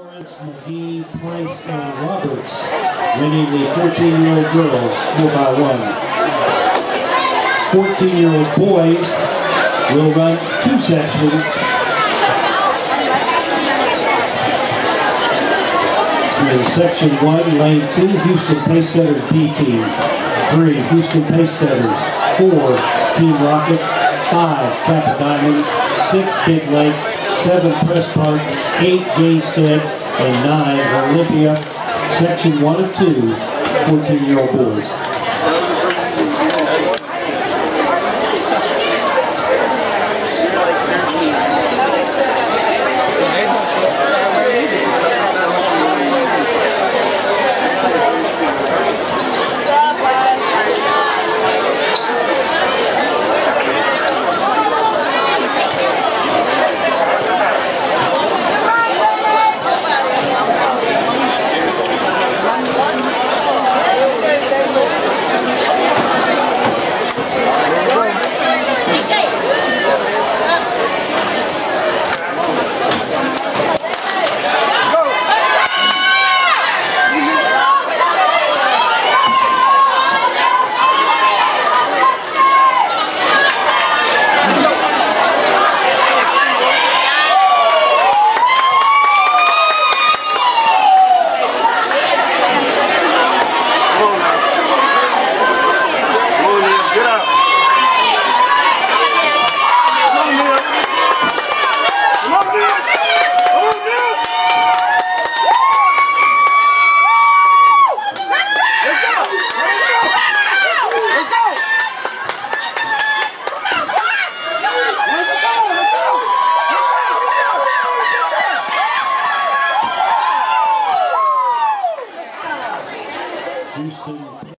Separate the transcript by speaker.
Speaker 1: Lawrence, McGee, Price, and Roberts winning the 13-year-old girls 4 by one 14-year-old boys will run two sections. In section one, lane two, Houston Pacesetters B team. Three, Houston Pacesetters. Four, Team Rockets. Five, Kappa Diamonds. Six, Big Lake. Seven, Press Park. Eight, Gainstead. And nine, Olympia. Section one and two, 14-year-old boys.
Speaker 2: Go.
Speaker 1: Houston